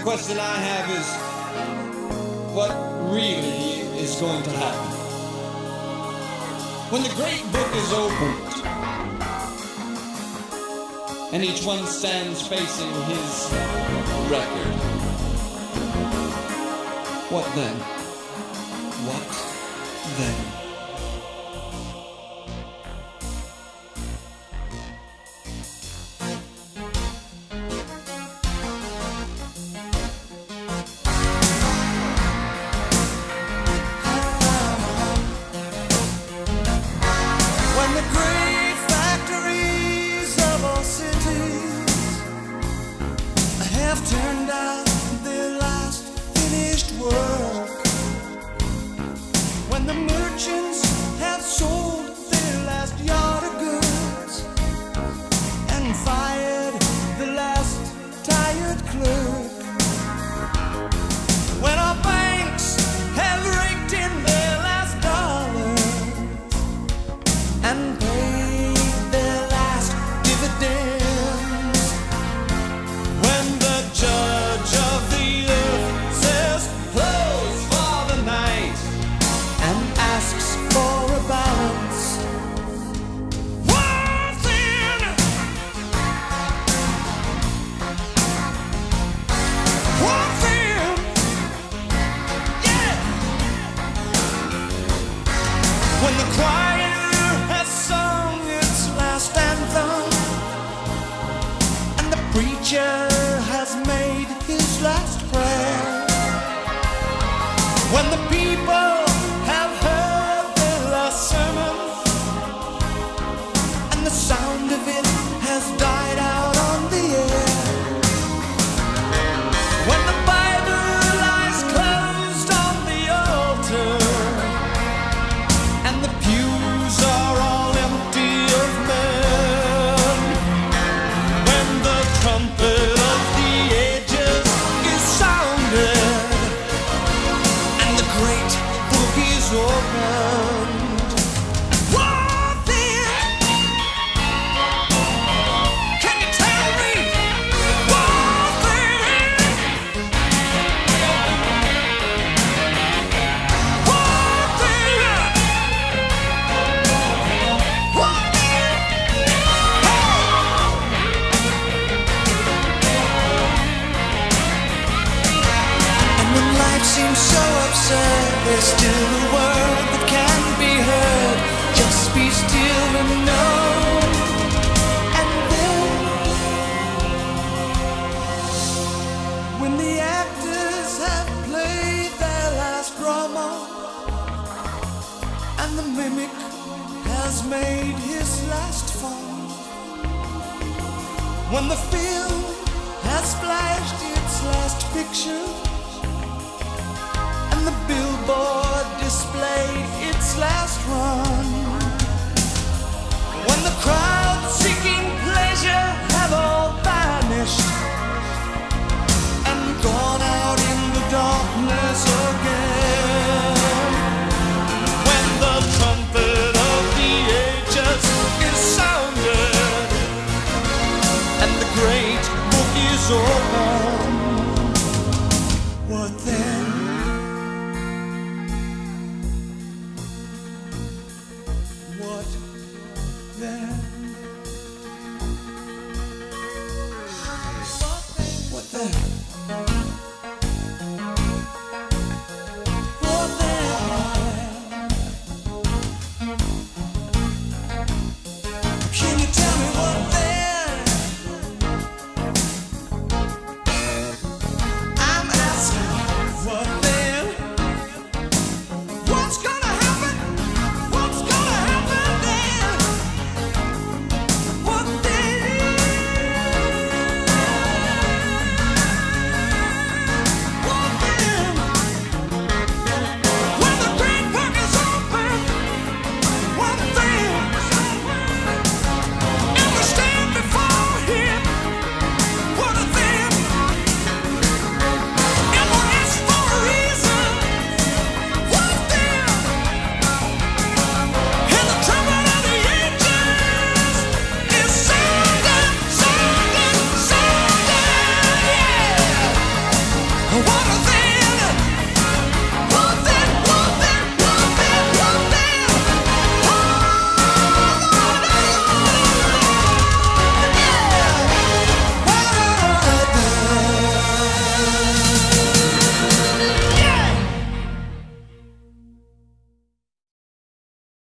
the question I have is what really is going to happen? When the great book is opened and each one stands facing his record, what then? What then? When the there's still a word that can be heard. Just be still and know. And then, when the actors have played their last drama, and the mimic has made his last fall. When the film has flashed its last picture, the billboard displayed its last run. When the crowd